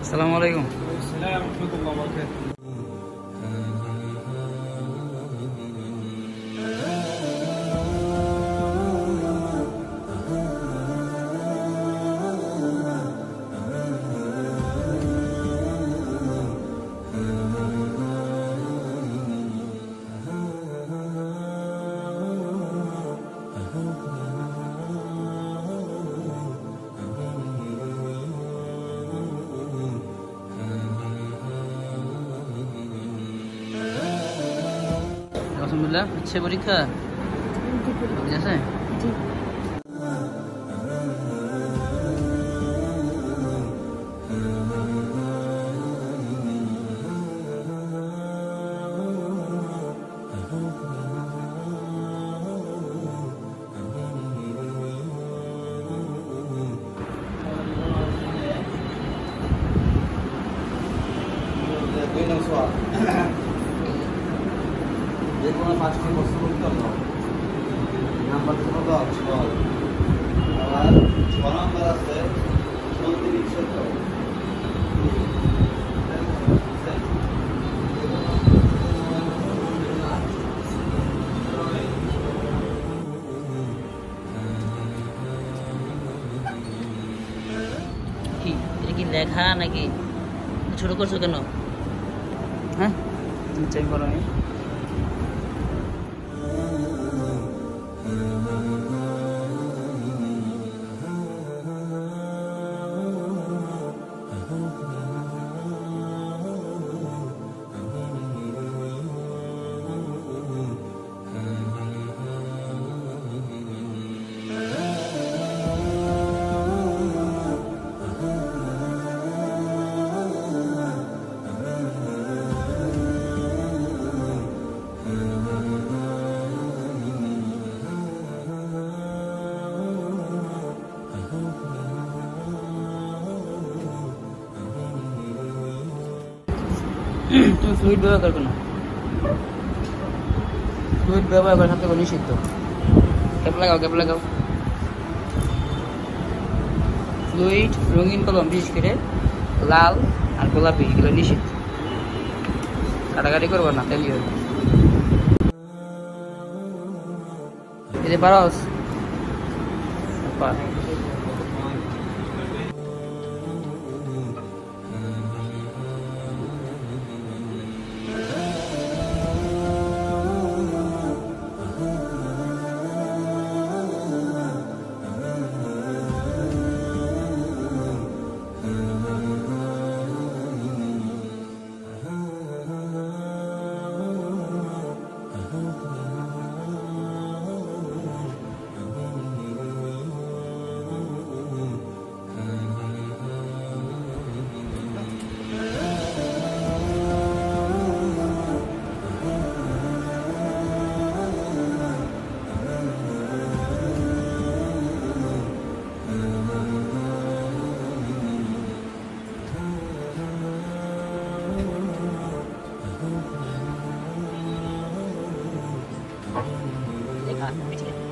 السلام عليكم. السلام ورحمة الله وبركاته. আলহামদুলিল্লাহ হচ্ছে পরীক্ষা ঠিক আছে কোনো পাঁচটি করতে হবে। নাম্বার দাও ছয়। আবার ছ নাম্বার আছে চৌত্রিশ সত্তর কি? এটা কি লেখা নাকি? ছোট করছ কেন? হ্যাঁ চেক করো তুমি ফ্লুইড ব্যবহার করবে না। ফ্লুইড ব্যবহার করা সব থেকে নিষিদ্ধ। ক্যাপ লাগাও ক্যাপ লাগাও। ফ্লুইড রঙিন কলম, বিশেষ করে লাল আর গোলাপি, এগুলো নিষিদ্ধ। কাটাকাটি করব না তেলি হবে যে পারস পার লেখা পিছিয়ে